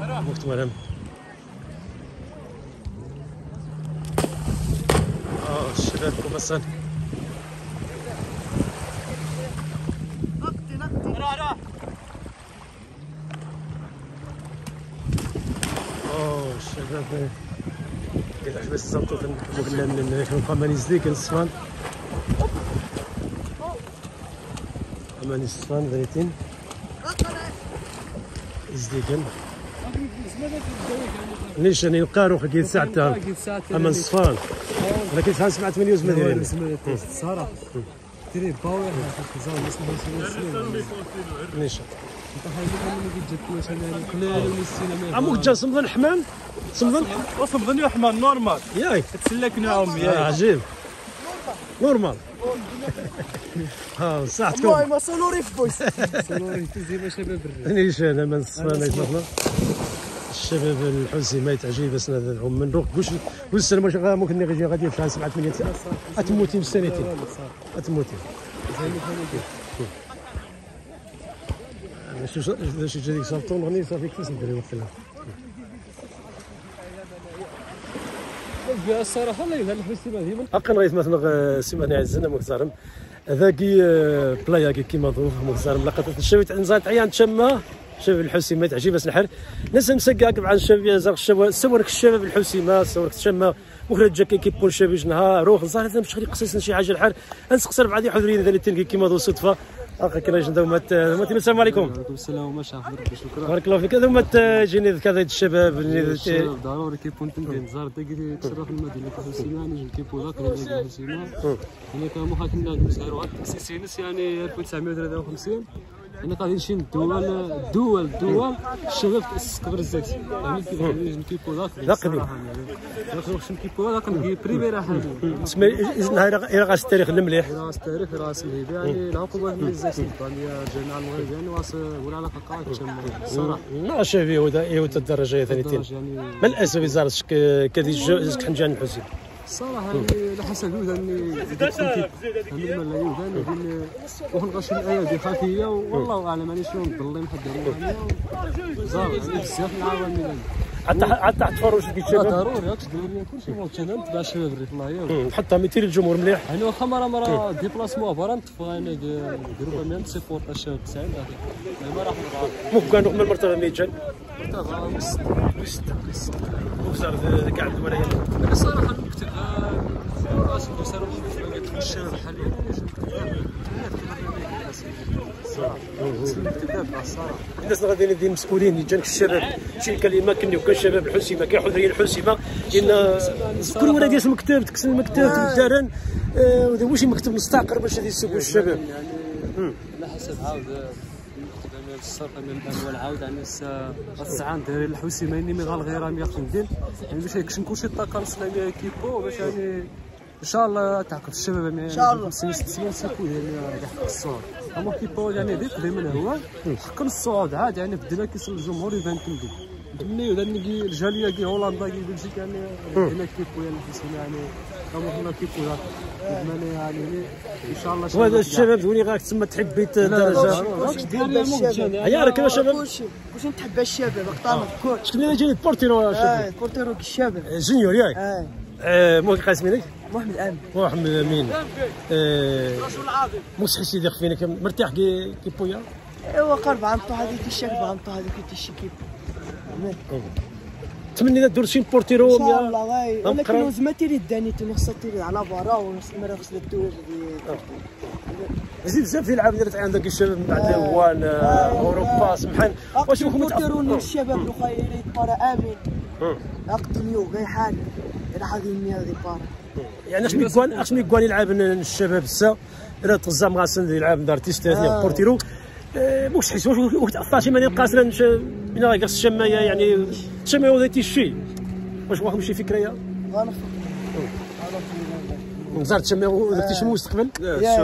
محتملا آه الشباب كوماسان اوه الشباب كيف بس صوتو قلنا من كمان يزديك الصفان أمان الصفان ذريتين يزديكن ليش يعني القارو خلقيت ساعتها أما الصفان ولكن شحال سمعت من يوز مدينه صراحة تري باوي ليش؟ عموك جا صمدن حمام؟ صمدن؟ ظني حمام نورمال. ياي. تسلك نعم آه يا عجيب. نورمال. ها صحتكم ما صنوري في بويس. صوري زي شباب الريف ليش أنا من الصفانه يطلقنا الشباب الحوسي ما يتعجب بس هم من روك واش واش السنة واش ممكن غادي غادي في 7 8 سنين أتموتي بسنتين أتموتي. شو شو شو جديد صافطون غني صافي كيف ندير مثلا الصراحة لا يزال الفيستيفال ديما أقل رئيس مثلا سيماني عزنا مكزارم هذاكي بلايا كي كيما ظروف مكزارم لقطة الشباب نزال عيان تشمه؟ شباب الحسيمة تعجب بس نحر ناس مسقاك مع الشباب زرق الشباب صورك الشباب الحسيمة صورك تشمه مخرج جاكي كيبول شباب جنها. روح زار هذا مش قصص شي حاجة الحر نسقسر بعدي حضرين ذا اللي تلقي كيما ذو صدفة. أخي كنا جندا ومات السلام عليكم. وعليكم السلام وما شاء الله شكرا. بارك الله فيك. هذا ومات جيني كذا الشباب الشباب ضروري كيبون تنقل زار تقدر تشرف المدينة الحسيمه نجي كيبو ذاك الحسيمه هنا كان مخا كنا نسهروا على التكسيسينس يعني 1953 هنا قاعدين نمشي الدول الدول الدول الشباب تاسس قبل الزاكسي يعني كيف ذاك اللي. ذاك الوقت كيبو ذاك نجي بريميرا حاجة اسمه إذن إلى غاس التاريخ المليح راس التاريخ راس الهيبه يعني العقوبه من الزاكسي يعني الجامعة المغربيه يعني واس ولا على قاعات الصراحه ما شافي يهودا يهودا الدرجة ثانيتين يعني ما الاسف كذي زك حنجان الحسين. الصراحه على حسب يودا إني أنا ما لا يودا اني وخن غاشي الأيادي خفيه والله أعلم يعني شنو نضل محضرين يعني زار بزاف العوامل. حتى حتى فروش كي تشوف ضروري هاك تدير كلشي مول أنا نتبع الشباب الريف الله حتى ميتير الجمهور مليح. يعني واخا مرة مرة ديبلاسمون برا نطفى أنا جروب من سيبورت الشباب 90 يعني ما راح نضغط مو كانوا من المرتبه ميتشن. وزارة كاع الولايات أنا صراحة نكتب راس المسار قلت الشباب حاليا الناس غادي اللي جانك الشباب شي كلمه كني وكان شباب الحسيمه كاع حضرين الحسيمه ان كل ولا ديال المكتب تكسل المكتب الدارن وذا واش مكتب مستعقر باش يسوقوا الشباب على حسب عاود من الصرف من الاموال عاود يعني الساعة داير الحوسي ما يني غير غير 150 يعني باش يكشن كلشي الطاقة الاسلاميه كيبو باش يعني إن شاء الله تعقب الشباب يعني إن شاء الله. 50 60 سيكو يعني يحق الصعود. أما كيبو يعني ذيك دائما هو حق الصعود عاد يعني بدنا كيصل الجمهور يبان كندي من يودا نجي الجالية كي هولندا كي بلجيك يعني هنا كيبو يعني هنا كيبو ذاك يعني يعني إن شاء الله وهذا الشباب وني غاك تسمى تحبيت درجة. واش دير بالشباب يا راك يا شباب؟ كلشي نتحب الشباب اقطعنا كل شكون اللي جاي بورتيرو يا شباب؟ آه بورتيرو الشباب. جونيور ياك. آه. آه، مو قاسم منك محمد امن محمد أمين. مسحي سيدي خفينك مرتاح كي كي بويا؟ ايوا قرب عمطو هذيك الشك بعمطو هذيك الشكيب تمني دور شي بورتيرو إن شاء الله غاي. ولكن وزما تيري داني تنخص تيري على برا ونص المرة خص الدوج زيد بزاف يلعب درت عندك الشباب من بعد وان أوروبا سمحان. واش بورتيرو متعرفين الشباب الخير بارا آمين. عقد اليوم غاي حال. راح هذه المياه هذه بارا يعني اش ميكوان اش ميكوان يلعب الشباب السا راه تغزام غاسن يلعب دار تيست هذه بورتيرو. آه، موش حيت واش وقت فاطمه اللي قاسره بين غير الشمايه يعني الشمايه وذا تيشي واش واخد شي فكرة يا؟ غنخ وزارة الشماية وذا تيشي مستقبل يا.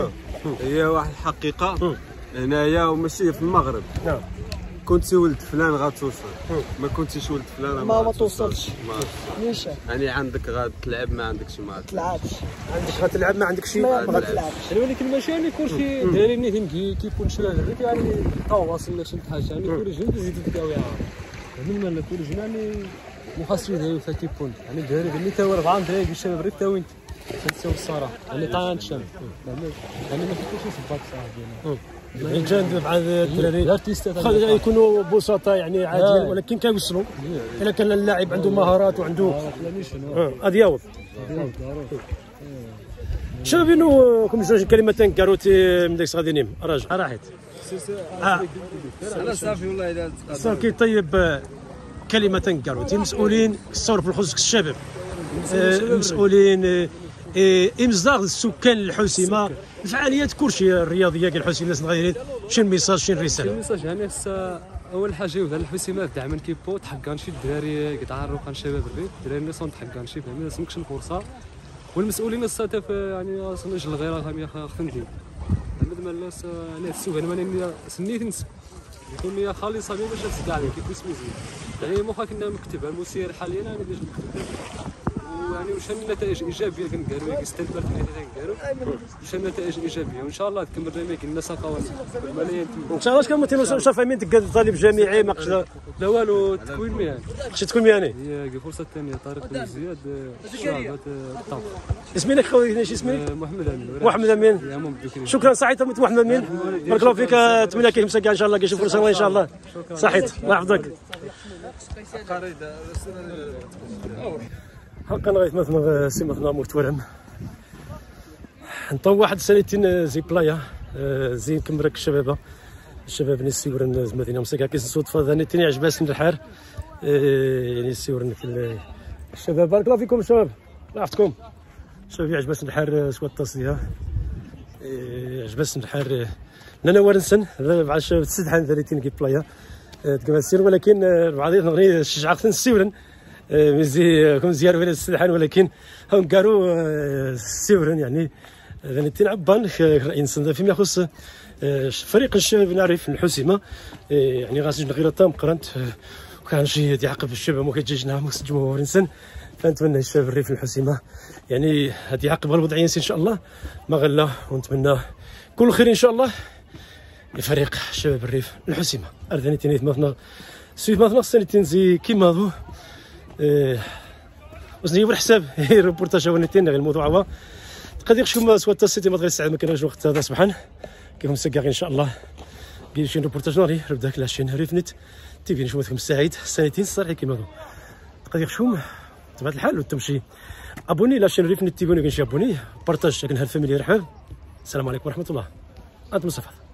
شوف هي واحد الحقيقة هنايا وماشي في المغرب. نعم كنت ولد فلان غتوصل. ما كنتيش ولد فلان ما ما. توصلش. ما- ليش يعني عندك غتلعب ما عندكش ما تلعبش. عندك غتلعب ما عندك شي ما ما ما تلعبش. يعني ولكن ماشي يعني كلشي دايرين نيتهم كي كيكون شي لعبه يعني قوة ولا شي حاجة. يعني كل جهد يزيد يداوي من مال كل جناني مخاسري دايو 30 بونت يعني داري اللي تاو 4 دراهم الشباب ريت تاو أنت. تنساو الصراحه يعني الشام يعني ما كنتش صباك صراحة جانب مع الدراري. يكونوا بسطاء يعني عاديين آه. ولكن كيوصلوا. إلا كان اللاعب عنده مهارات وعنده آه، يعوض شباب إنه كم جوج كلمتين كاروتي من ديك غادي نيم. راجع راحت. أنا صافي والله الا صافي طيب آه، كلمتين كاروتي. مسؤولين كسور في الخصوص الشباب. آه، مسؤولين آه، امصدار السكان الحسيمه الفعاليات كلشي الرياضية ديال الحسيمه الناس غاديين شي ميساج شي رسالة. الميساج يعني هسه أول حاجة يبدا الحسيمات دعما كيبو تحقان شي الدراري قطع كان شباب الريف الدراري اللي صون تحقان شي فهمي سمكش الفرصة. والمسؤولين هسه يعني أصلا الغيرة فهمي خفندين محمد مالاس يعني السوق أنا ماني سنيت نس. يكون لي خالصه باش تسقع لي كيف اسمي زين. يعني مخا كنا مكتب المسير حاليا أنا باش نكتب ويعني وش النتائج إيجابية كنقالوا استثمرت في كنقالوا وش النتائج الايجابيه وإن شاء الله تكمل ريميك الناس هكا الملايين إن شاء الله شكون مثلا شاف فاهمين تقاد طالب جامعي ما قصد لا. والو تكوين مهني شي تكون يعني هي فرصة ثانية طارق بن زياد اسمي لك خويا شي اسمي محمد أمين محمد أمين. شكرا صحيت محمد أمين. بارك الله فيك أتمنى كيف مسكا إن شاء الله كيشوف فرصة إن شاء الله. صحيت الله يحفظك. حقا غايت مثلا سي مثلا مرتولم نطو واحد سنتين زي بلايا آه، زي كمرك الشبابة. الشباب اللي سيورن المدينة مسكا كيس صدفه ثاني تاني عجباس الحار. آه، يعني سيورن في ال- الشباب. بارك الله فيكم الشباب الله يحفظكم. شباب عجباس الحار سوا التصيه إيه، عجباس الحار أنا ورنسن مع الشباب تسدحان ثلاثين كي بلايا آه، تكما السير ولكن آه، بعضي نغني السيورن آه، مزي كم زيار ولا السدحان ولكن هم قالوا آه، السيورن يعني لأن تلعب بان فيما يخص آه، فريق الشباب نعرف الحسيمة آه، يعني غاسج غير تام قرنت آه، وكان شي يعقب الشباب مو كيجينا مو الجمهور انسان فنتمنى الشباب الريف الحسيمة يعني هذه يعقب الوضع ينسي إن شاء الله. ما غلا ونتمنى كل خير إن شاء الله لفريق شباب الريف الحسيمة. أردني تنيت مثلا سويت مثلا سنتين زي كيما آه، وزني بالحساب هي ريبورتاج ونتين غير الموضوع هو. قد يخشكم سوا السيتي ما تغير الساعة ما كانش وقت هذا سبحان كيف مسكاغي إن شاء الله. كاين شي ريبورتاج ناري ربدا لاشين ريف نت. تيفي نشوفكم السعيد سنتين صالحي كيما ذو قد يخشكم بطبيعه الحال وتمشي أبوني لاشين ريف نت تيفوني كنشي أبوني. بارطاج كنهار الفاميلي رحاب السلام عليكم ورحمة الله. أنتم صفات